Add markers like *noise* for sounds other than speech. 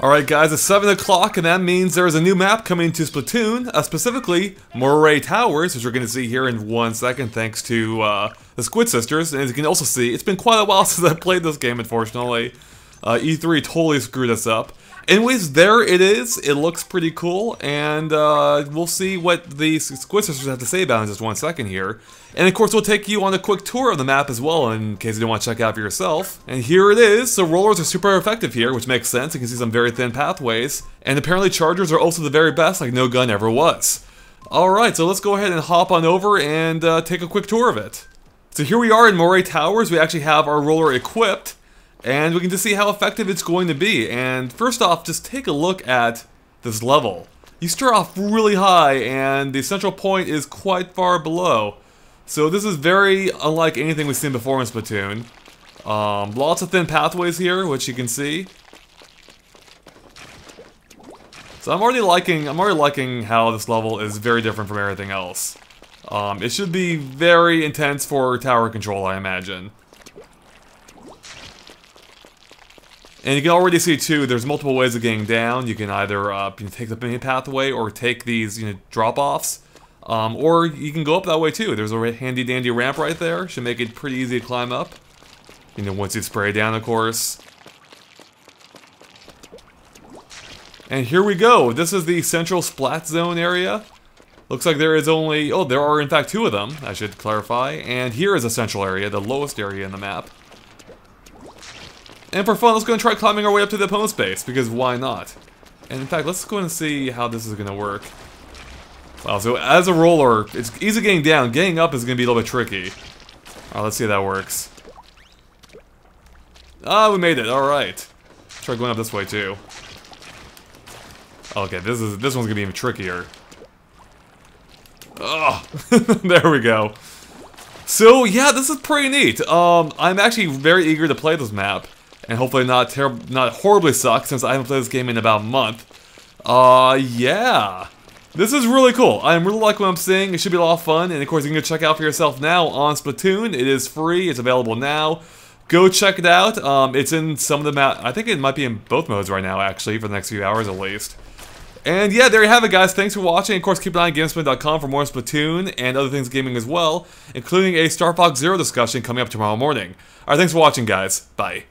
Alright guys, it's 7 o'clock and that means there's a new map coming to Splatoon, uh, specifically Moray Towers, which we're going to see here in one second thanks to uh, the Squid Sisters. And as you can also see, it's been quite a while *laughs* since I played this game unfortunately. Uh, E3 totally screwed us up. Anyways, there it is. It looks pretty cool, and uh, we'll see what the Squid Sisters have to say about it in just one second here. And of course, we'll take you on a quick tour of the map as well, in case you don't want to check it out for yourself. And here it is. So rollers are super effective here, which makes sense. You can see some very thin pathways. And apparently chargers are also the very best, like no gun ever was. Alright, so let's go ahead and hop on over and uh, take a quick tour of it. So here we are in Moray Towers. We actually have our roller equipped. And we can just see how effective it's going to be. And first off, just take a look at this level. You start off really high, and the central point is quite far below. So this is very unlike anything we've seen before in Splatoon. Um, lots of thin pathways here, which you can see. So I'm already liking I'm already liking how this level is very different from everything else. Um, it should be very intense for tower control, I imagine. And you can already see too, there's multiple ways of getting down. You can either uh, you can take the main pathway or take these you know drop-offs. Um, or you can go up that way too. There's a handy dandy ramp right there. Should make it pretty easy to climb up. You know, once you spray down, of course. And here we go. This is the central splat zone area. Looks like there is only... Oh, there are in fact two of them, I should clarify. And here is a central area, the lowest area in the map. And for fun, let's go and try climbing our way up to the opponent's base, because why not? And in fact, let's go and see how this is going to work. Wow, so as a roller, it's easy getting down. Getting up is going to be a little bit tricky. Alright, let's see how that works. Ah, we made it. Alright. Try going up this way, too. Okay, this is this one's going to be even trickier. Oh, *laughs* there we go. So, yeah, this is pretty neat. Um, I'm actually very eager to play this map and hopefully not terrible, not horribly suck since I haven't played this game in about a month. Uh, yeah. This is really cool. I'm really liking what I'm seeing. It should be a lot of fun. And of course, you can go check out for yourself now on Splatoon. It is free. It's available now. Go check it out. Um, it's in some of the map. I think it might be in both modes right now, actually, for the next few hours at least. And yeah, there you have it, guys. Thanks for watching. Of course, keep an eye on GameXplain.com for more Splatoon and other things gaming as well, including a Star Fox Zero discussion coming up tomorrow morning. Alright, thanks for watching, guys. Bye.